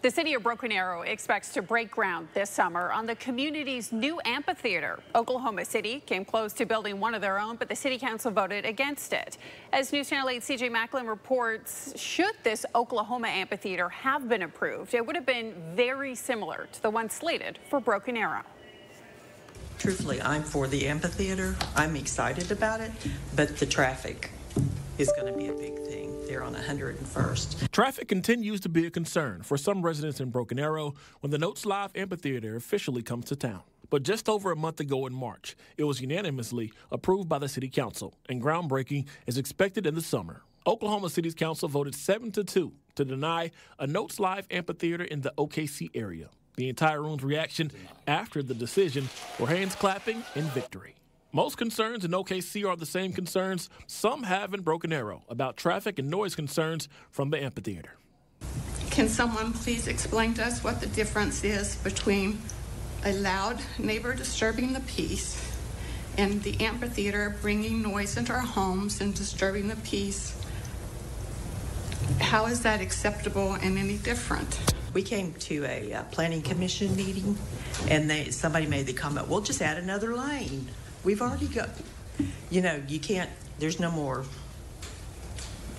The city of Broken Arrow expects to break ground this summer on the community's new amphitheater. Oklahoma City came close to building one of their own, but the city council voted against it. As News Channel 8 CJ Macklin reports, should this Oklahoma amphitheater have been approved, it would have been very similar to the one slated for Broken Arrow. Truthfully, I'm for the amphitheater. I'm excited about it, but the traffic is going to be a big thing there on 101st. Traffic continues to be a concern for some residents in Broken Arrow when the Notes Live Amphitheater officially comes to town. But just over a month ago in March, it was unanimously approved by the City Council, and groundbreaking is expected in the summer. Oklahoma City's Council voted 7 to 2 to deny a Notes Live Amphitheater in the OKC area. The entire room's reaction after the decision were hands clapping in victory. Most concerns in OKC are the same concerns some have in Broken Arrow about traffic and noise concerns from the amphitheater. Can someone please explain to us what the difference is between a loud neighbor disturbing the peace and the amphitheater bringing noise into our homes and disturbing the peace? How is that acceptable and any different? We came to a uh, planning commission meeting, and they somebody made the comment, "We'll just add another lane." We've already got, you know, you can't, there's no more,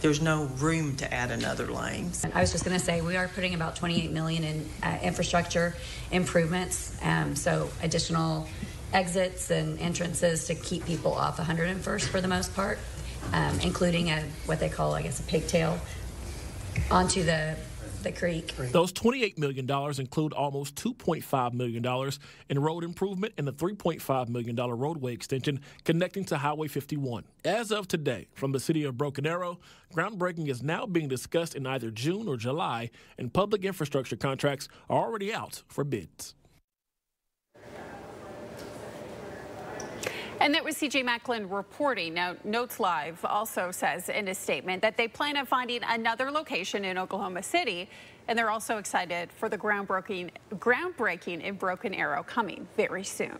there's no room to add another lane. I was just going to say we are putting about 28 million in uh, infrastructure improvements, um, so additional exits and entrances to keep people off 101st for the most part, um, including a what they call, I guess, a pigtail onto the the creek. Those $28 million include almost $2.5 million in road improvement and a $3.5 million roadway extension connecting to Highway 51. As of today, from the city of Broken Arrow, groundbreaking is now being discussed in either June or July, and public infrastructure contracts are already out for bids. And that was CJ Macklin reporting. Now, Notes Live also says in a statement that they plan on finding another location in Oklahoma City, and they're also excited for the groundbreaking, groundbreaking in Broken Arrow coming very soon.